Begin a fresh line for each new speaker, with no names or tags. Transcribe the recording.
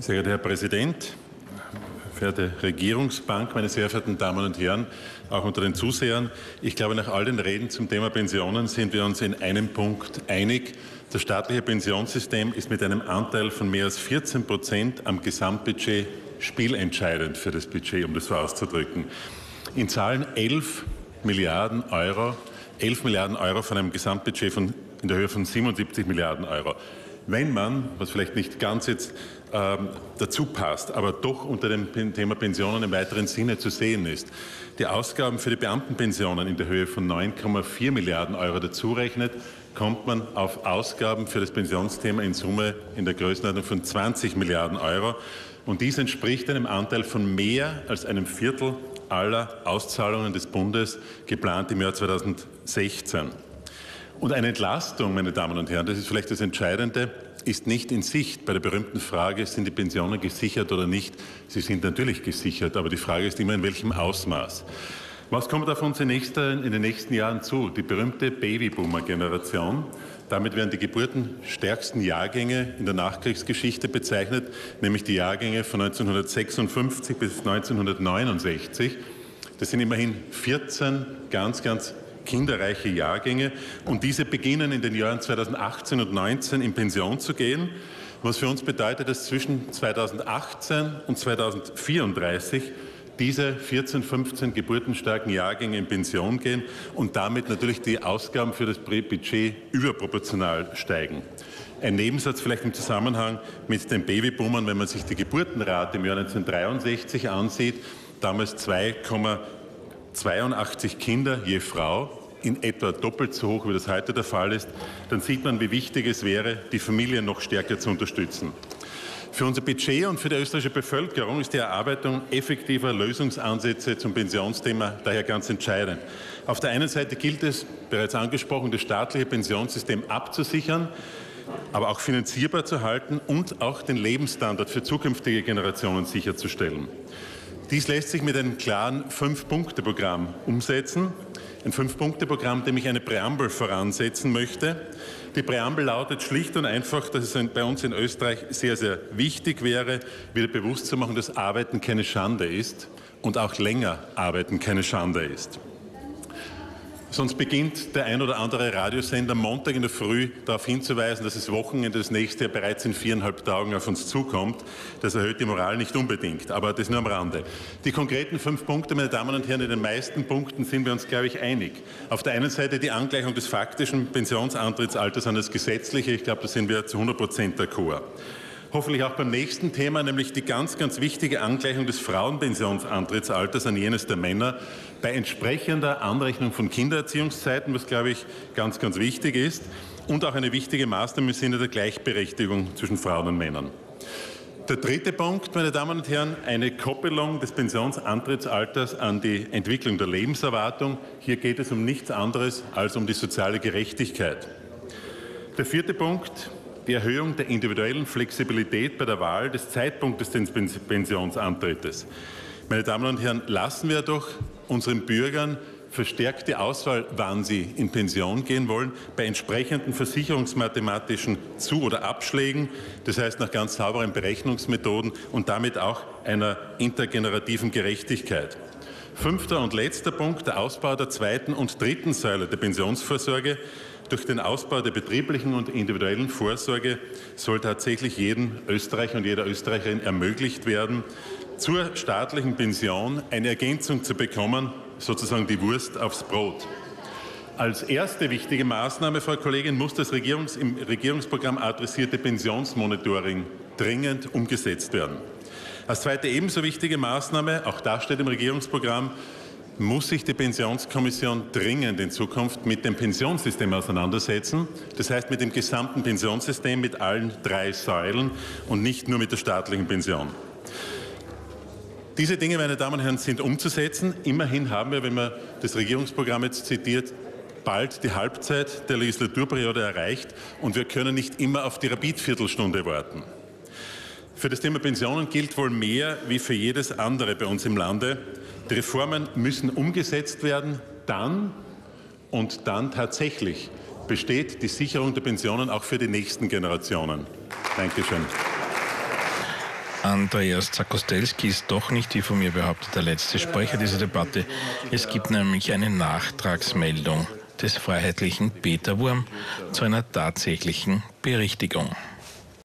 Sehr geehrter Herr Präsident, verehrte Regierungsbank, meine sehr verehrten Damen und Herren, auch unter den Zusehern. Ich glaube, nach all den Reden zum Thema Pensionen sind wir uns in einem Punkt einig. Das staatliche Pensionssystem ist mit einem Anteil von mehr als 14 Prozent am Gesamtbudget spielentscheidend für das Budget, um das so auszudrücken. In Zahlen 11 Milliarden Euro, 11 Milliarden Euro von einem Gesamtbudget von, in der Höhe von 77 Milliarden Euro. Wenn man, was vielleicht nicht ganz jetzt ähm, dazu passt, aber doch unter dem Thema Pensionen im weiteren Sinne zu sehen ist, die Ausgaben für die Beamtenpensionen in der Höhe von 9,4 Milliarden Euro dazurechnet, kommt man auf Ausgaben für das Pensionsthema in Summe in der Größenordnung von 20 Milliarden Euro. Und dies entspricht einem Anteil von mehr als einem Viertel aller Auszahlungen des Bundes geplant im Jahr 2016. Und eine Entlastung, meine Damen und Herren, das ist vielleicht das Entscheidende, ist nicht in Sicht bei der berühmten Frage, sind die Pensionen gesichert oder nicht. Sie sind natürlich gesichert, aber die Frage ist immer, in welchem Ausmaß. Was kommt auf uns in, den nächsten Jahren zu? Die berühmte Babyboomer-Generation. Damit werden die geburtenstärksten Jahrgänge in der Nachkriegsgeschichte bezeichnet, nämlich die Jahrgänge von 1956 bis 1969. Das sind immerhin 14 ganz, ganz kinderreiche Jahrgänge und diese beginnen in den Jahren 2018 und 2019 in Pension zu gehen, was für uns bedeutet, dass zwischen 2018 und 2034 diese 14, 15 geburtenstarken Jahrgänge in Pension gehen und damit natürlich die Ausgaben für das Budget überproportional steigen. Ein Nebensatz vielleicht im Zusammenhang mit den Babyboomern, wenn man sich die Geburtenrate im Jahr 1963 ansieht, damals 2,82 Kinder je Frau, in etwa doppelt so hoch, wie das heute der Fall ist, dann sieht man, wie wichtig es wäre, die Familien noch stärker zu unterstützen. Für unser Budget und für die österreichische Bevölkerung ist die Erarbeitung effektiver Lösungsansätze zum Pensionsthema daher ganz entscheidend. Auf der einen Seite gilt es, bereits angesprochen, das staatliche Pensionssystem abzusichern, aber auch finanzierbar zu halten und auch den Lebensstandard für zukünftige Generationen sicherzustellen. Dies lässt sich mit einem klaren Fünf-Punkte-Programm umsetzen. Ein Fünf-Punkte-Programm, dem ich eine Präambel voransetzen möchte. Die Präambel lautet schlicht und einfach, dass es bei uns in Österreich sehr, sehr wichtig wäre, wieder bewusst zu machen, dass Arbeiten keine Schande ist und auch länger Arbeiten keine Schande ist. Sonst beginnt der ein oder andere Radiosender Montag in der Früh darauf hinzuweisen, dass das Wochenende das nächste Jahr bereits in viereinhalb Tagen auf uns zukommt. Das erhöht die Moral nicht unbedingt, aber das nur am Rande. Die konkreten fünf Punkte, meine Damen und Herren, in den meisten Punkten sind wir uns, glaube ich, einig. Auf der einen Seite die Angleichung des faktischen Pensionsantrittsalters an das gesetzliche. Ich glaube, da sind wir zu 100 Prozent d'accord hoffentlich auch beim nächsten Thema, nämlich die ganz, ganz wichtige Angleichung des Frauenpensionsantrittsalters an jenes der Männer bei entsprechender Anrechnung von Kindererziehungszeiten, was, glaube ich, ganz, ganz wichtig ist, und auch eine wichtige Maßnahme im Sinne der Gleichberechtigung zwischen Frauen und Männern. Der dritte Punkt, meine Damen und Herren, eine Koppelung des Pensionsantrittsalters an die Entwicklung der Lebenserwartung. Hier geht es um nichts anderes als um die soziale Gerechtigkeit. Der vierte Punkt, die Erhöhung der individuellen Flexibilität bei der Wahl des Zeitpunktes des Pensionsantrittes. Meine Damen und Herren, lassen wir doch unseren Bürgern verstärkte Auswahl, wann sie in Pension gehen wollen, bei entsprechenden versicherungsmathematischen Zu- oder Abschlägen, das heißt nach ganz sauberen Berechnungsmethoden und damit auch einer intergenerativen Gerechtigkeit. Fünfter und letzter Punkt, der Ausbau der zweiten und dritten Säule der Pensionsvorsorge. Durch den Ausbau der betrieblichen und individuellen Vorsorge soll tatsächlich jedem Österreicher und jeder Österreicherin ermöglicht werden, zur staatlichen Pension eine Ergänzung zu bekommen, sozusagen die Wurst aufs Brot. Als erste wichtige Maßnahme, Frau Kollegin, muss das Regierungs im Regierungsprogramm adressierte Pensionsmonitoring dringend umgesetzt werden. Als zweite ebenso wichtige Maßnahme, auch das steht im Regierungsprogramm, muss sich die Pensionskommission dringend in Zukunft mit dem Pensionssystem auseinandersetzen. Das heißt mit dem gesamten Pensionssystem, mit allen drei Säulen und nicht nur mit der staatlichen Pension. Diese Dinge, meine Damen und Herren, sind umzusetzen. Immerhin haben wir, wenn man das Regierungsprogramm jetzt zitiert, bald die Halbzeit der Legislaturperiode erreicht und wir können nicht immer auf die Rapidviertelstunde warten. Für das Thema Pensionen gilt wohl mehr wie für jedes andere bei uns im Lande. Die Reformen müssen umgesetzt werden, dann und dann tatsächlich besteht die Sicherung der Pensionen auch für die nächsten Generationen. Dankeschön.
Andreas Zakostelski ist doch nicht, wie von mir behauptet, der letzte Sprecher dieser Debatte. Es gibt nämlich eine Nachtragsmeldung des freiheitlichen Peter Wurm zu einer tatsächlichen Berichtigung.